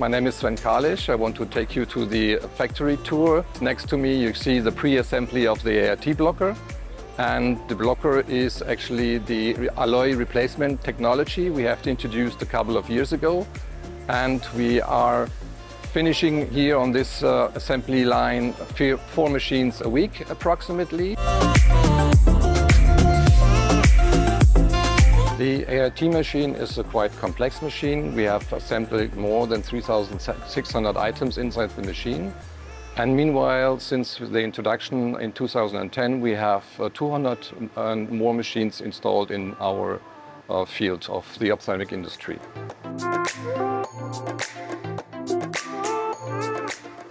My name is Sven Kalisch. I want to take you to the factory tour. Next to me you see the pre-assembly of the ART blocker. And the blocker is actually the alloy replacement technology we have introduced a couple of years ago. And we are finishing here on this uh, assembly line four machines a week approximately. The ART machine is a quite complex machine. We have assembled more than 3,600 items inside the machine. And meanwhile, since the introduction in 2010, we have uh, 200 and more machines installed in our uh, field of the ophthalmic industry.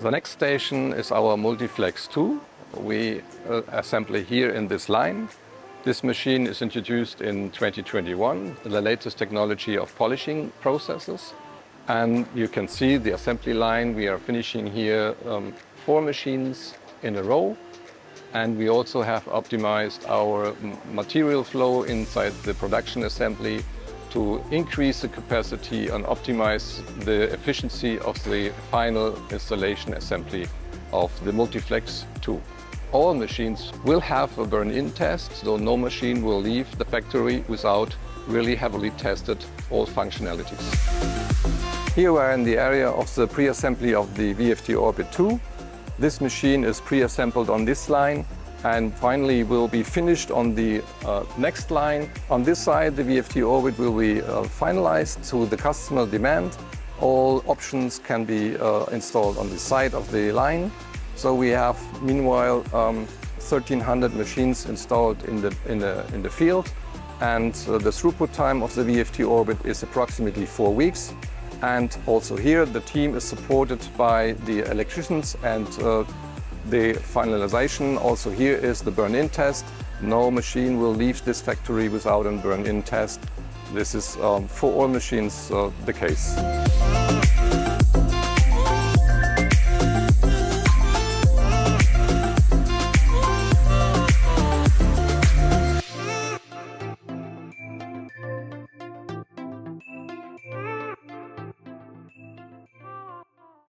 The next station is our Multiflex 2. We uh, assemble here in this line. This machine is introduced in 2021, the latest technology of polishing processes. And you can see the assembly line. We are finishing here um, four machines in a row. And we also have optimized our material flow inside the production assembly to increase the capacity and optimize the efficiency of the final installation assembly of the Multiflex 2 all machines will have a burn-in test, so no machine will leave the factory without really heavily tested all functionalities. Here we are in the area of the pre-assembly of the VFT Orbit 2. This machine is pre-assembled on this line and finally will be finished on the uh, next line. On this side, the VFT Orbit will be uh, finalized to the customer demand. All options can be uh, installed on the side of the line. So we have, meanwhile, um, 1,300 machines installed in the, in the, in the field. And uh, the throughput time of the VFT Orbit is approximately four weeks. And also here, the team is supported by the electricians and uh, the finalization also here is the burn-in test. No machine will leave this factory without a burn-in test. This is um, for all machines uh, the case.